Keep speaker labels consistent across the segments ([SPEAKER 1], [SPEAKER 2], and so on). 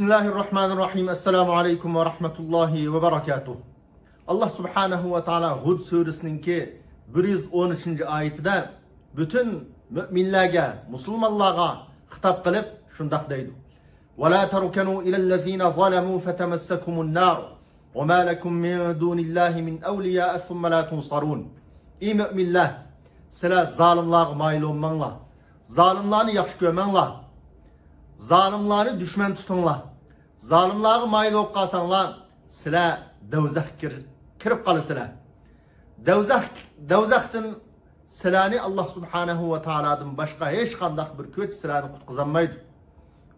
[SPEAKER 1] بسم الله الرحمن الرحيم السلام عليكم ورحمة الله وبركاته الله سبحانه وتعالى هود سورس ننك بريز 13 آيات دا بتن مؤمن لاغا مسلم اللاغا خطاب قلب شندخ ديدو ولا تركنوا إلى الذين ظلموا فتمسكم النار وما لكم من دون الله من أولياء ثم لا تنصرون إي مؤمن الله سلا ظالم لاغ مايلون من الله ظالم لاني يخشكو من الله Zalimları düşman tutunla. Zolimlarga mayil bo'lib qolsanglar sizlar davzaxga kirib qolasizlar. Davzax davzaxdan sizlarni alloh subhanahu va taolodan boshqa hech qanday bir kuch sizlarni qutqizolmaydi.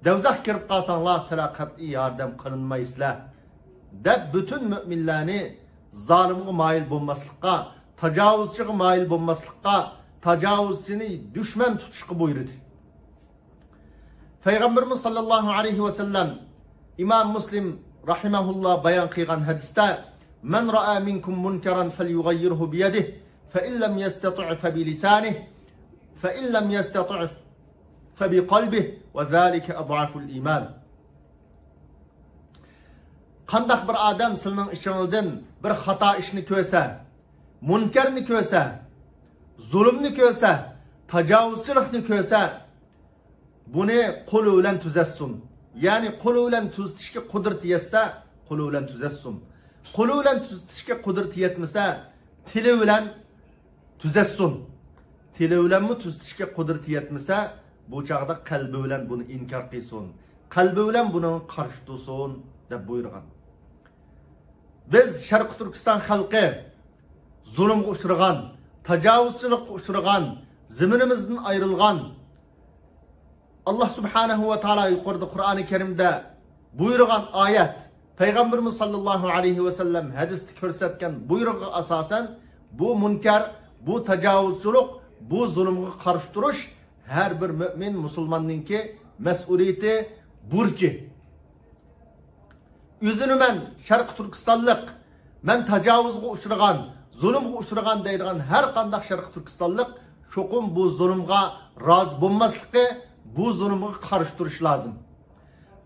[SPEAKER 1] Davzax kirib qolsanglar sizlar qat'iy yordam qilinmaysizlar. Deb butun mo'minlarni zolimga moyil bo'lmaslikqa tajovuzchiga moyil bo'lmaslikqa tajovuzchini dushman tutishga buyurdi. Payg'ambarimiz sollallohu alayhi vasallam İmam muslim rahimehullah bayan kıygan hadiste men ra'a minkum munkaran falyughayyirhu bi yadihi fa in lam yastati' fa bi lisanihi fa in lam yastati' fa bi qalbihi ve وذلك أضعف iman قندق bir adam sizning işinildin bir hata işini ko'rsa, munkarni ko'rsa, zulmni ko'rsa, tacavuzçılıkni ko'rsa, buni qo'li bilan tuzatsin. Ya'ni qo'li bilan tuzatishga qudrati yetsa qo'li bilan tuzatsin qo'li bilan tuzatishga qudrati yetmasa tili bilan tuzatsin tili bilanmi tuzatishga qudrati yetmasa bu chog'da qalbi bilan buni inkor qilsin qalbi bilan buni qarshi tursin buyurgan. Biz sharqi turkiston xalqi zulmga uchragan tajovuzchilikqa uchragan ziminimizdan ayrilgan Allah Subhanahu ва Teala yukarıda Kur'an-ı буйырған аят, ayet Peygamberimiz алейхи ва саллам sellem көрсеткен körsetken buyruğu asasen bu münker, bu tecavüzçülük, bu zulümü karşı duruş her bir mümin Müslümanınki mesuliyeti burcu. Yüzünü ben Şarkı Türkistanlık, ben tecavüzü uçurgan, zulümü uçurgan deydiğin her kandak Şarkı Türkistanlık bu zulümga bu zulmga qarshi turish lozim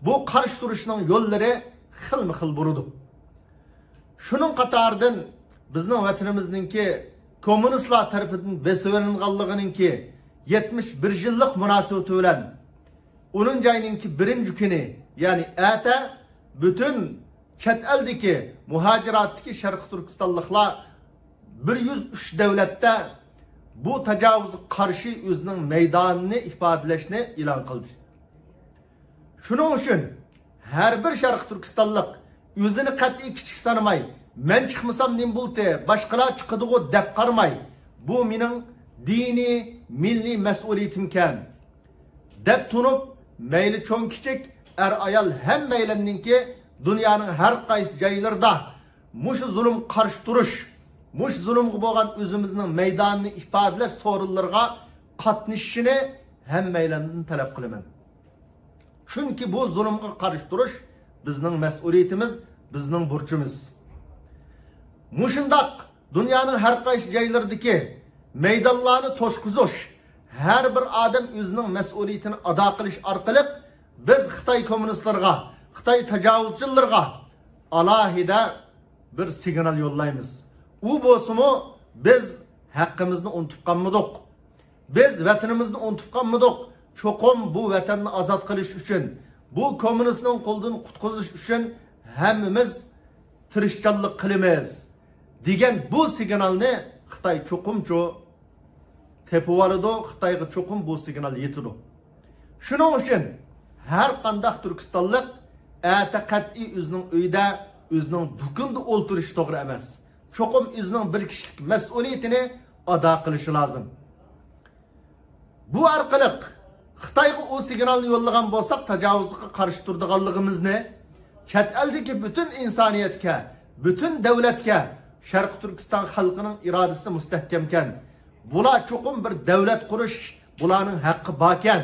[SPEAKER 1] bu qarshi turishning yo'llari xilma xil bo'ladi shuning qatoridan bizning vatanimizningki kommunistlar tarafidan besilinganliginingki yetmish bir yillik munosabati bilan uning joyininki birinchi kuni ya'ni ata butun chet eldagi muhojiratdagi sharqi turkistonliklar bir yuz uch davlatda bu tajovuzga qarshi o'zining maydonini ifodalashni e'lon qildi shuning uchun har bir sharqi turkistonlik o'zini qat'iy kichik sanamay men chiqmasam nim bo'ldi boshqalar chiqadigu deb bu mening diniy milliy mas'uliyatimkan deb tunib mayli cho'ng kichik er ayol hammaylarninki dunyoning har qaysi joylarida mush zulm qarshi turish mush zulmga bo'lgan o'zimizning maydonini ifodalash so'rinlarga qatnashishini hammaylardan talab qilaman chunki bu zulmga qarshi turish bizning mas'uliyatimiz bizning burchimiz mushundoq dunyoning har qaysi joylaridagi maydonlarni to'shqizish har bir odam o'zining mas'uliyatini ado qilish orqali biz xitoy kommunistlarga xitoy tajovuzchilarga alohida bir signal yo'llaymiz u bo'lsimi biz haqqimizni unutib qolmadik. Biz vatanimizni unutib qolmadik. Cho'qim bu vatanni ozod qilish uchun bu kommunistning qo'lidan qutqizish uchun hammamiz tirishchanlik qilamiz. Degan bu signalni xitoy cho'qimchu tepib xitoyga cho'qim bu signal yetadi. Shuning uchun har qandaq turkistonlik ata qat'iy o'zining uyida o'zining do'konda o'ltirish to'g'ri emas. Cho'qim o'zining bir kishilik mas'uliyatini ado qilishi lozim bu orqali xitoyga u signalni yo'llagan bo'lsak tajovuzga qarshi turdiganligimizni chet eldagi butun insoniyatga butun davlatga sharqi turkiston xalqining irodasi mustahkamkan bular cho'qim bir davlat qurish bularning haqqi borkan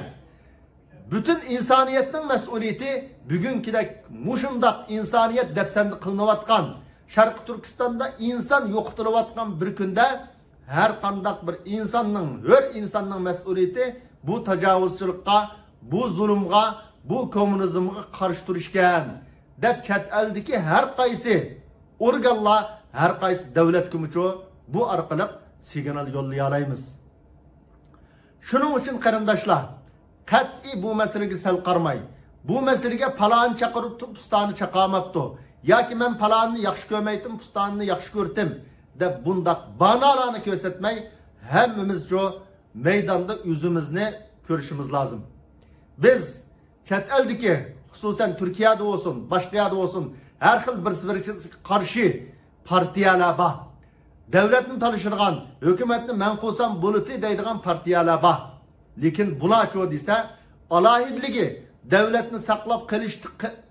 [SPEAKER 1] butun insoniyatning mas'uliyati bugunkidek mushundoq insoniyat dafsanda qilinayotgan sharqi turkistonda inson yo'qotilayotgan bir kunda har qandaq bir insonning hur insonning mas'uliyati bu tajovuzchilikqa bu zulmga bu kommunizmga qarshi turishgan deb chet eldagi har qaysi organlar har qaysi davlatga bu orqali signal yo'llay olamiz shuning uchun qarindoshlar qat'iy bu masalaga sal qarmay. Bu masalaga palon chaqiribdi pustoni chaqamabdi yoki men palonni yaxshi ko'rmaydim pustonni yaxshi ko'rdim deb bundaq banolarni ko'rsatmay hammamiz shu maydonda o'zimizni ko'rishimiz lozim biz chet eldagi xususan turkiyada bo'lsin boshqa yerda bo'lsin har xil birsi biriga qarshi partiyalar bor davlatni talishirgan hukumatni man qilsam bo'ladi deydigan partiyalar bor lekin bularchi desa alohidligi davlatni saqlab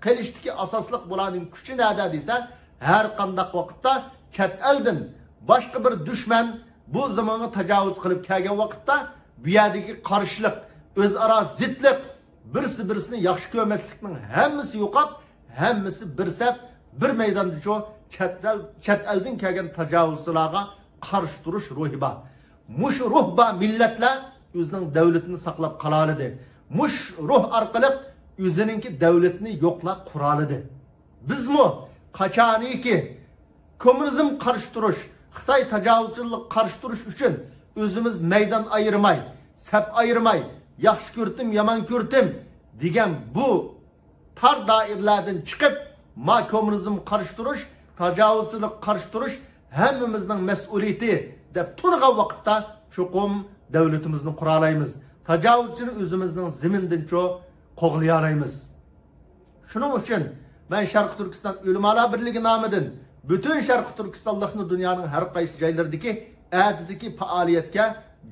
[SPEAKER 1] qilishdiki asosliq bularning kuchi nada desa har qandaq vaqtda chet eldan boshqa bir dushman bu zamonga tajovuz qilib kelgan vaqtda bu yerdagi qarshilik o'zaro zidlik birsi birisini yaxshi ko'rmaslikning hammasi yo'qolib hammasi birsab bir maydonda shu chet el chet eldan kelgan tajovuzchilarga qarshi turish ruhi bor. Mush ruh bor millatlar o'zining davlatini saqlab qololadi mush ruh orqali o'zininki davlatni yo'qlab qurolidi bizmi? Qachoniki? Kommunizm qarshi turish xitoy tajovuzchilik qarshi turish uchun o'zimiz maydon ayirmay sap ayirmay yaxshi ko'rdim yomon ko'rdim degan bu tar doiralardan chiqib ma kommunizm qarshi turish tajovuzchilik qarshi turish hammamizning mas'uliyati deb turgan vaqtda chuqum davlatimizni qura olamiz tajovuzchini o'zimizning zimindan cho qo'g'lay olamiz shuning uchun man sharqi turkiston ulamolar birligi nomidan butun sharqi turkistonlikni dunyoning har qaysi joylaridagi adidagi faoliyatga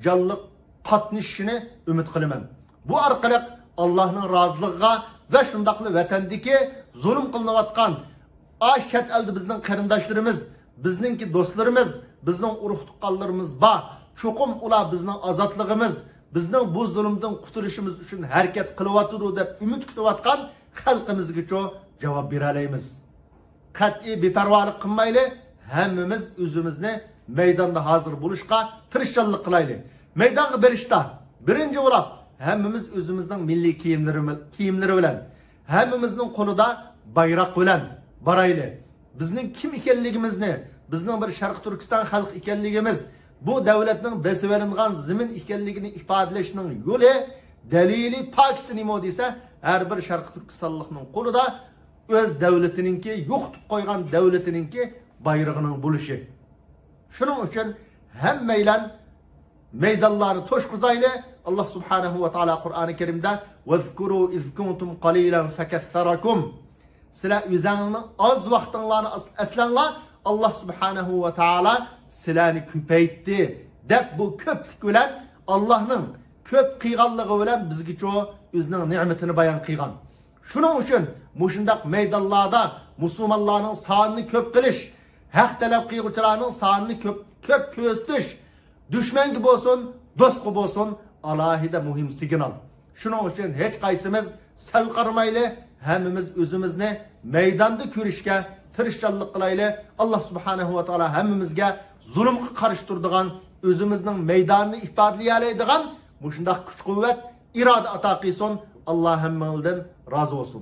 [SPEAKER 1] jonliq qatnashishini umid qilaman bu orqali allohning roziligiga va shundoqli vatandagi zulm qilinayotgan ash chet elda bizning qarindoshlarimiz bizningki do'stlarimiz bizning urug' tuqqanlarimiz bor cho'qim ular bizning ozodligimiz bizning bu zulmdan qutulishimiz uchun harakat qilyotidi deb umid kutayotgan xalqimizga javob bera olamiz. Qat'iy beparvolik qilmayli hammamiz o'zimizni maydonda hozir bo'lishga tirishchanlik qilaylik. Maydonga berishda birinchi bo'lib hammamiz o'zimizning milliy kiyimlari kiyimlari bilan hammamizning qo'lida bayroq bilan borayli bizning kim ekanligimizni bizning bir sharq turkiston xalq ekanligimiz bu davlatning besiverilgan zimin ekanligini ifodalashning yo'li dalili pakti nima desa har bir sharq turkistonlikning qo'lida o'z davlatininki yo'qitib qo'ygan davlatininki bayrog'ining bo'lishi. Shuning uchun hammanglar maydonlarni to'shqizayli alloh subhanahu va taolo qur'oni karimda vazkuru iz kuntum qalilan fakassarakum sizlar o'zinglarni oz vaqtinglarni aslanglar alloh subhanahu va taolo sizlarni ko'paytdi deb bu ko'plik bilan allohning ko'p qilganligi bilan bizgacha o'zining ne'matini bayon qilgan shuning uchun mushundoq maydonlarda musulmonlarning sonini ko'p qilish haq talab qilguvchilarning sonini ko'p ko'p ko'zitish dushmanga bo'lsin do'stga bo'lsin alohida muhim signal shuning uchun hech qaysimiz sal qarmayli hammamiz o'zimizni maydonda ko'rishga tirishchanlik qilayli alloh subhanahu va taolo hammamizga zulmga qarshi turadigan o'zimizning maydonini ifodalaydigan shundoq kuch quvvat iroda ato qilsin. Alloh hammanglardan rozi bo'lsin